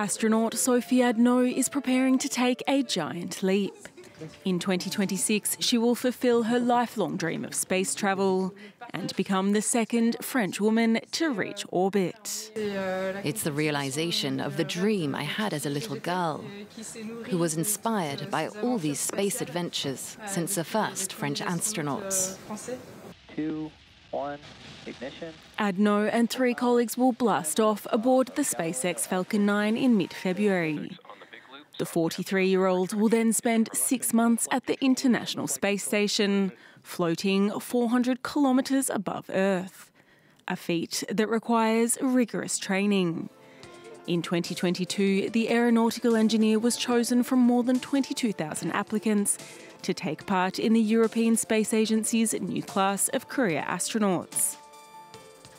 Astronaut Sophie Adenot is preparing to take a giant leap. In 2026, she will fulfill her lifelong dream of space travel and become the second French woman to reach orbit. It's the realization of the dream I had as a little girl, who was inspired by all these space adventures since the first French astronauts. Two, one, ignition. Adenot and three colleagues will blast off aboard the SpaceX Falcon 9 in mid February. The 43 year old will then spend six months at the International Space Station, floating 400 kilometres above Earth, a feat that requires rigorous training. In 2022, the aeronautical engineer was chosen from more than 22,000 applicants to take part in the European Space Agency's new class of career astronauts.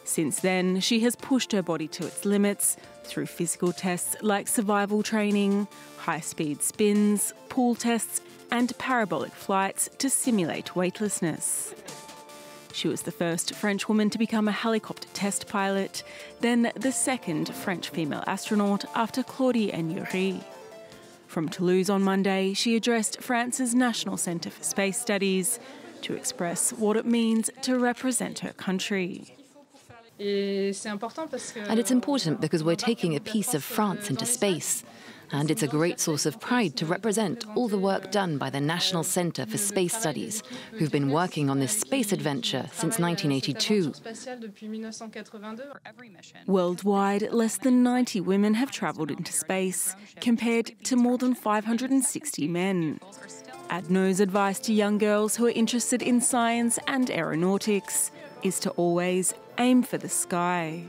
Since then, she has pushed her body to its limits through physical tests like survival training, high speed spins, pool tests, and parabolic flights to simulate weightlessness. She was the first French woman to become a helicopter test pilot, then the second French female astronaut after Claudie Haigneré. From Toulouse on Monday, she addressed France's National Centre for Space Studies to express what it means to represent her country. And it's important because we're taking a piece of France into space. And it's a great source of pride to represent all the work done by the National Centre for Space Studies, who've been working on this space adventure since 1982. Worldwide, less than 90 women have travelled into space, compared to more than 560 men. Adenot's advice to young girls who are interested in science and aeronautics is to always aim for the sky.